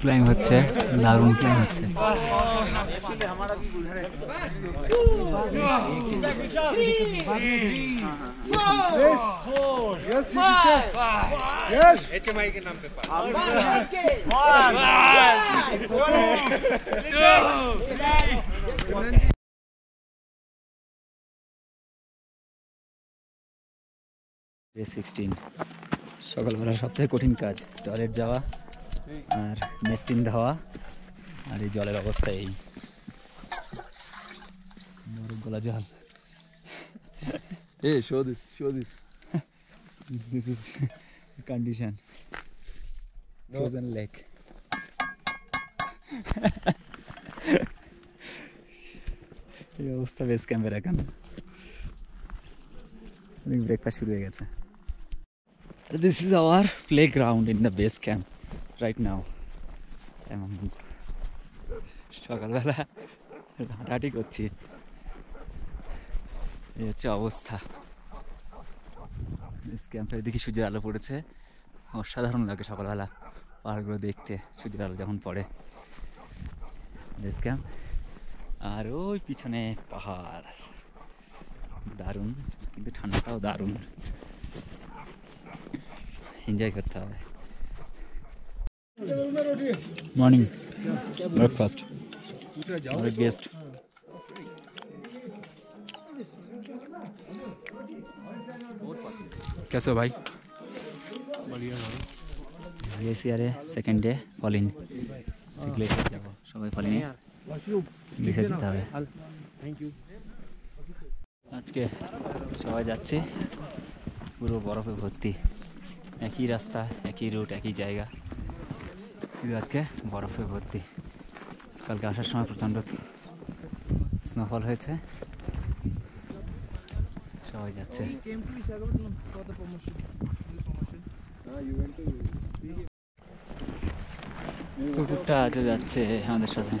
Claim হচ্ছে দারুণ claim হচ্ছে। সকালবেলা সবথেকে কঠিন কাজ টয়লেট যাওয়া। আর মেস্টিন ধাওয়া আর এই জলের অবস্থা এই বরফ গলা জল Hey, show this, show this. This is condition frozen lake এই অবস্থা বেস ক্যাম্পের এখন ব্রেকফাস্ট শুরু হয়ে গেছে this is our playground in the base camp right now এমন সকালবেলা হাঁটাহাঁটি করছি। এই হচ্ছে অবস্থা। বেস ক্যাম্পের দিকে সূর্যের আলো পড়েছে। অসাধারণ লাগে সকালবেলা পাহাড়গুলো দেখতে সূর্যের আলো যখন পড়ে। বেস ক্যাম্প আর ওই পিছনে পাহাড়। দারুণ কিন্তু ঠান্ডাটাও দারুণ। এনজয় করতে হবে। মর্নিং ব্রেকফাস্ট গেস্ট कैसे हो भाई গ্লেসিয়ারে সেকেন্ড ডে ফলিন গ্লেসিয়ার যাবো সবাই ফলিনে গ্লেসিয়ার যেতে হবে আজকে সবাই যাচ্ছে পুরো বরফে ভর্তি একই রাস্তা একই রুট একই জায়গা কিন্তু আজকে বরফে ভর্তি। কালকে আসার সময় প্রচণ্ড স্নোফল হয়েছে। সবাই যাচ্ছে। কুকুরটা আজও যাচ্ছে আমাদের সাথে।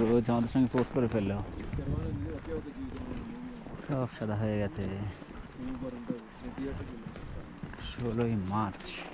রোজ আমাদের সঙ্গে পোস্ট করে ফেলল। সব সাদা হয়ে গেছে। ষোলোই March.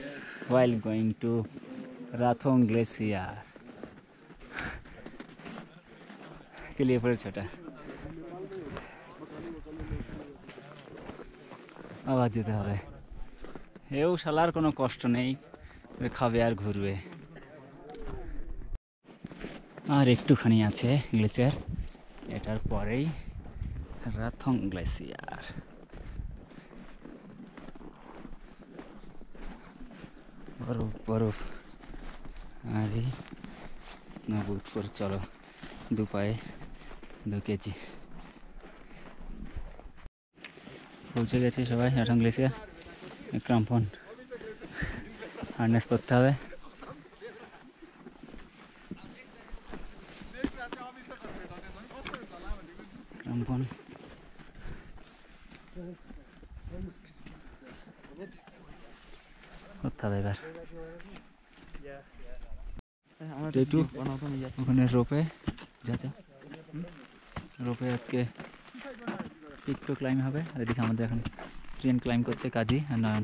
while going to Rathong Glacier. কেলিয়ে পড়েছে ওটা আবার যেতে হবে এও শালার কোনো কষ্ট নেই খাবে আর ঘুরবে আর একটুখানি আছে গ্লেসিয়ার এটার পরেই রাথং গ্লেসিয়ার বরফ বরফ আর এই স্নো বুট করে চলো দু পায়ে দু কেজি পৌঁছে গেছে সবাই রাথং গ্লেসিয়ার ক্রাম্পন হার্নেস করতে হবে ক্রাম্পন করতে হবে এবার টেটু ওখানে রোপে যা যা। রোপে আজকে পিক টু ক্লাইম হবে। আর এদিকে আমাদের এখন ট্রেন ক্লাইম করছে কাজী আর নয়ন।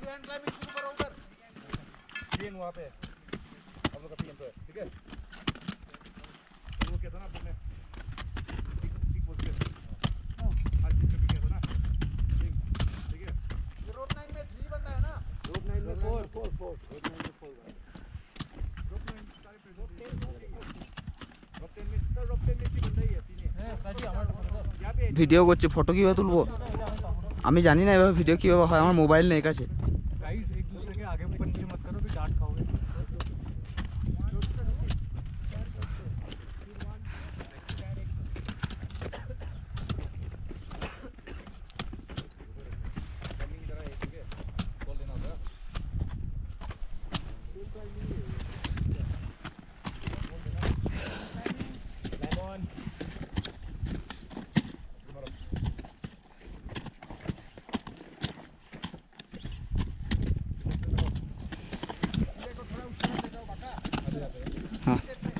স্যার উঠছে দেখো ट्रेन वहाँ पे हम लोग का ठीक है वो क्या था ना आपने ठीक ठीक बोल के आज जिसने भी किया था ना ठीक ठीक है रोड नाइन में थ्री बंदा है ना रोड नाइन में four four four road nine में फोर रोड नाइन सारे पे रोड टेन रोड टेन में तो रोड टेन में की बंदा ही है तीन है यहाँ पे ভিডিও করছে ফটো কীভাবে তুলবো আমি জানি না এভাবে ভিডিও কীভাবে হয় আমার মোবাইল নেই কাছে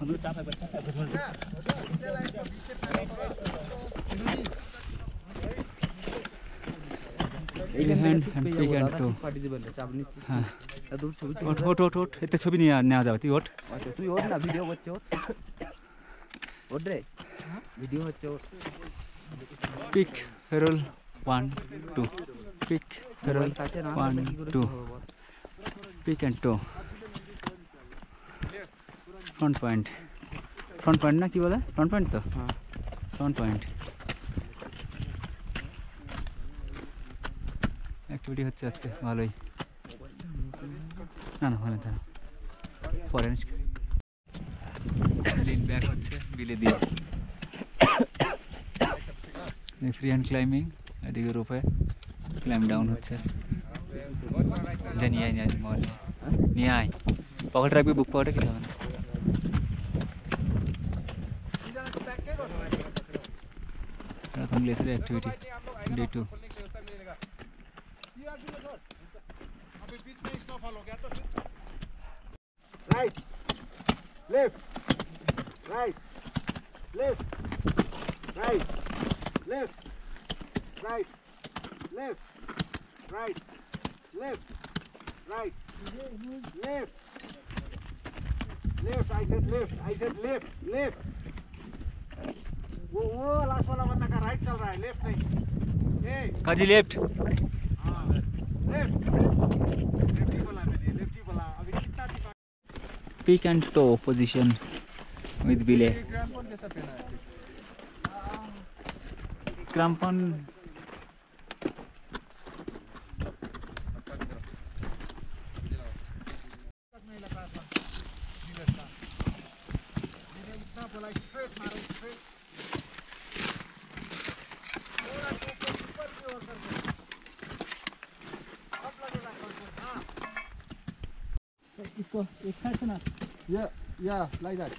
ছবি এতে ছবি নিয়ে নেওয়া যাবে। তুই ওঠ। আচ্ছা তুই ওর না ভিডিও করছে ওর রে। ভিডিও হচ্ছে ওর pick ferrule one two pick ferrule one two? Pick and toe front point front point না কি বলে? ফ্রন্ট পয়েন্ট তো? হ্যাঁ। ফ্রন্ট পয়েন্ট অ্যাক্টিভিটি হচ্ছে আজকে ভালোই। না না ভালো দাঁড়া পরে ব্যাক হচ্ছে বিলে দিয়ে। ফ্রি হ্যান্ড ক্লাইম্বিং এদিকে রূপে ক্লাইম ডাউন হচ্ছে। নিয়ে আয় নিয়ে আয় নিয়ে আয়। পকেট রাখবি বুক পকেটে কিছু হবে না? during laser activity day 2 right. Left. Right. Left. Right. Left. Right. Left. Right. Left. Right. Left. Left. I said left. I said left. Left. वो वो लास्ट वाला बंदा का राइट चल रहा है लेफ़्ट नहीं। ए काजी लेफ़्ट हाँ लेफ़्ट लेफ़्ट ही बोला मैंने लेफ़्ट ही बोला। अभी कितना दिखा pick and toe position with बिले क्रैम्पन कैसा पहना है? Crampon so It's fast enough. Yeah, yeah, like that.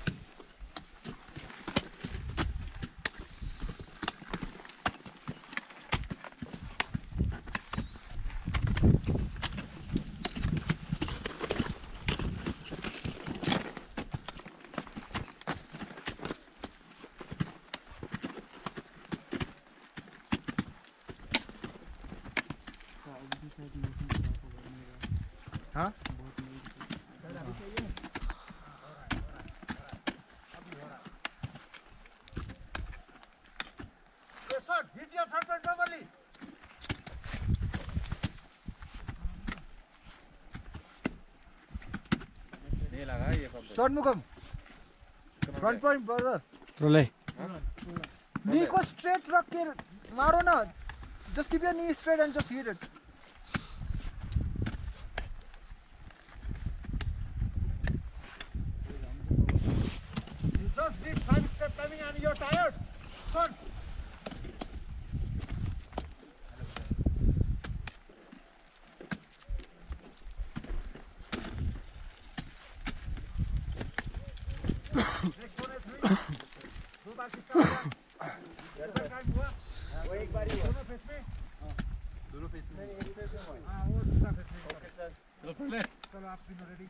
Huh? Short Mukham. Front point, brother. Role. Knee ko straight रख के मारो ना. Just keep your knee straight and just hit it. You just did five step timing and you're tired. दो बार किसका वो एक बार ही दोनों face में दोनों फेस में हाँ वो दूसरा फेस में ओके सर चलो पहले चलो आप तीनों रेडी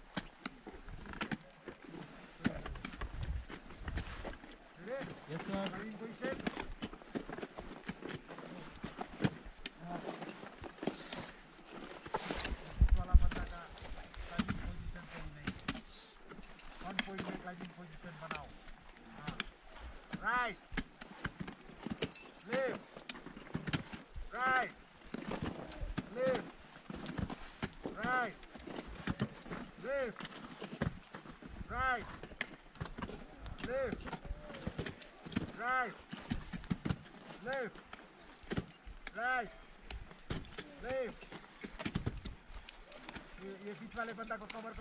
करो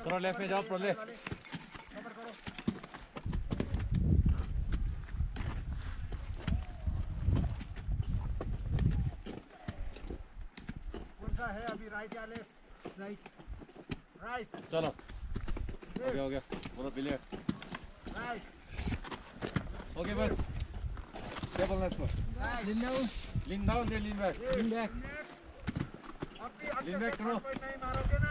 थोड़ा left में जाओ, left. कवर करो कौन सा है अभी राइट या लेफ़्ट राइट राइट चलो हो गया हो गया। बोलो बिलियर राइट ओके बस। क्या बोलना है इसको लीन डाउन दे lean back lean back Lean से करो। नहीं मारोगे ना।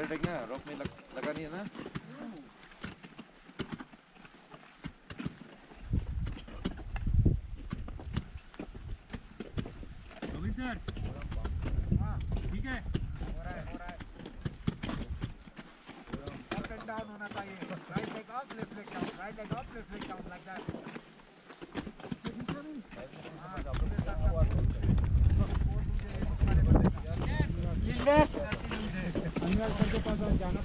एयर टैग ना रोक में लग, लगा नहीं है ना हाँ ठीक है हो रहा है हो रहा है अप एंड डाउन होना चाहिए right leg up left leg down right leg up left leg down like that हाँ पूरे जाना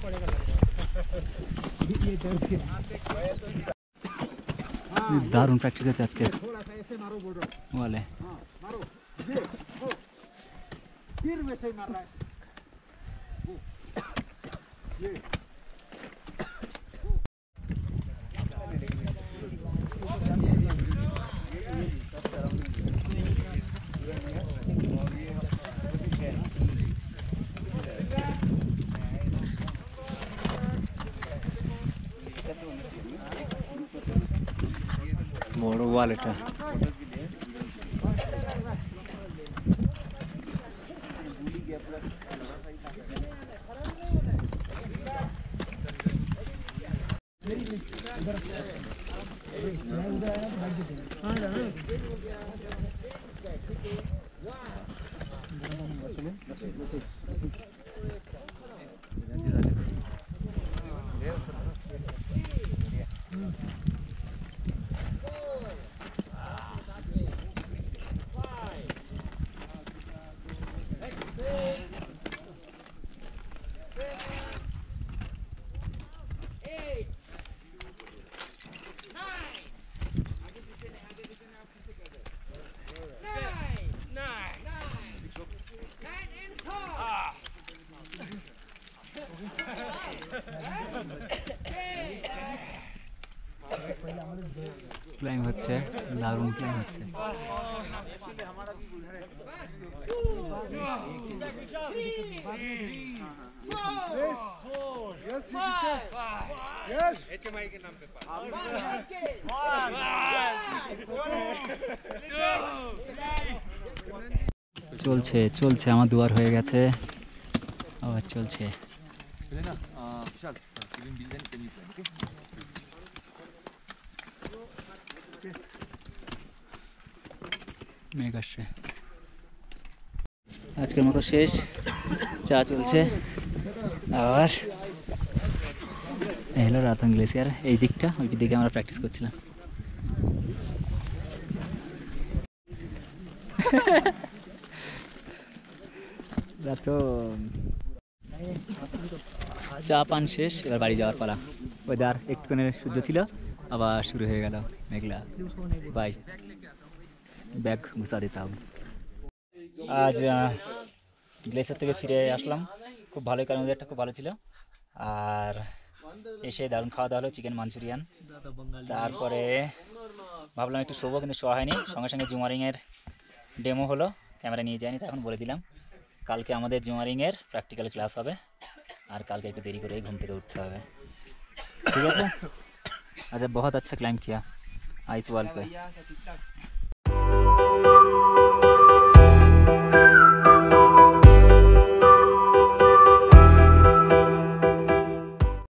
दारुण प्रैक्टिस है आज के। वाले। फिर वैसे मार रहा है। ये wallet. হচ্ছে দারুণ ক্লাইম হচ্ছে। চলছে চলছে আমার দুয়ার হয়ে গেছে। আবার চলছে। মেঘ আসছে। আজকের মতো শেষ। চা চলছে। আবার হলো রাতন গ্লেসিয়ার। এই দিকটা ওই দিকে আমরা প্র্যাকটিস করছিলাম। রাতন। চা পান শেষ এবার বাড়ি যাওয়ার পালা। ওয়েদার একটুখানি সূর্য ছিল আবার শুরু হয়ে গেল মেঘলা। বাই ব্যাগ গুছা দিতাম। আজ গ্লেসার থেকে ফিরে আসলাম। খুব ভালোই, কারণ ওদেরটা খুব ভালো ছিল। আর এসে দারুণ খাওয়া দাওয়া হলো, চিকেন মাঞ্চুরিয়ান। তারপরে ভাবলাম একটু শোবো, কিন্তু শোয়া হয়নি। সঙ্গে সঙ্গে জুমারিংয়ের ডেমো হলো, ক্যামেরা নিয়ে যায়নি, তখন বলে দিলাম, কালকে আমাদের জুমারিংয়ের প্র্যাকটিক্যাল ক্লাস হবে, আর কালকে একটু দেরি করে ঘুম থেকে উঠতে হবে। ঠিক আছে? আচ্ছা বহুত আচ্ছা ক্লাইম্ব কিয়া, আইস ওয়াল